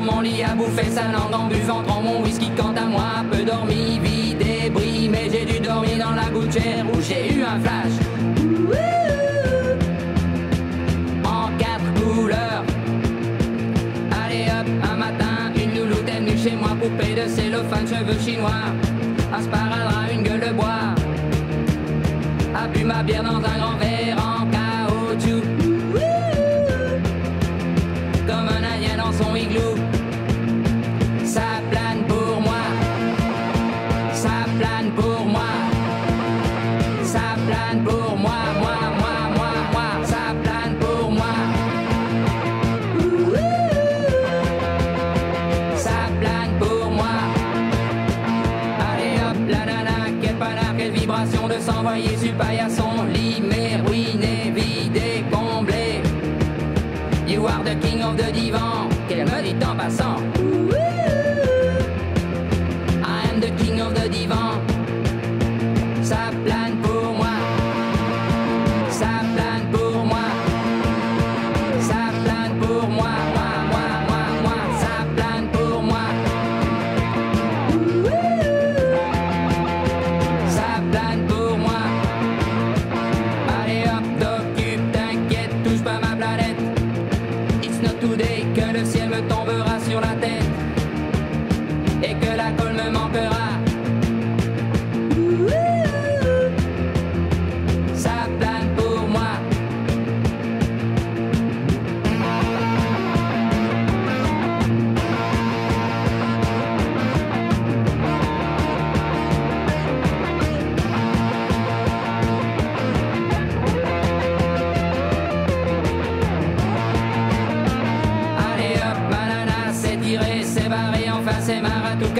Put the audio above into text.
mon lit à bouffer sa langue en buvant trop mon whisky. Quant à moi, peu dormi, vide et bris, mais j'ai dû dormir dans la gouttière où j'ai eu un flash. En quatre couleurs. Allez hop, un matin, une louloute est venue chez moi, poupée de cellophane, cheveux chinois, un sparadrap, une gueule de bois. A bu ma bière dans un pour moi, moi, moi, moi, moi. Ça plane pour moi. Ça plane pour moi. Allez hop, la nana, quelle panard, quelle vibration de s'envoyer sur paillasson. Limé, ruiné, vidé, comblé. You are the king of the divan. Qu'elle me dit en passant. I am the king of the divan. Ça plane Not today que le ciel me tombera sur la tête. C'est marre à tout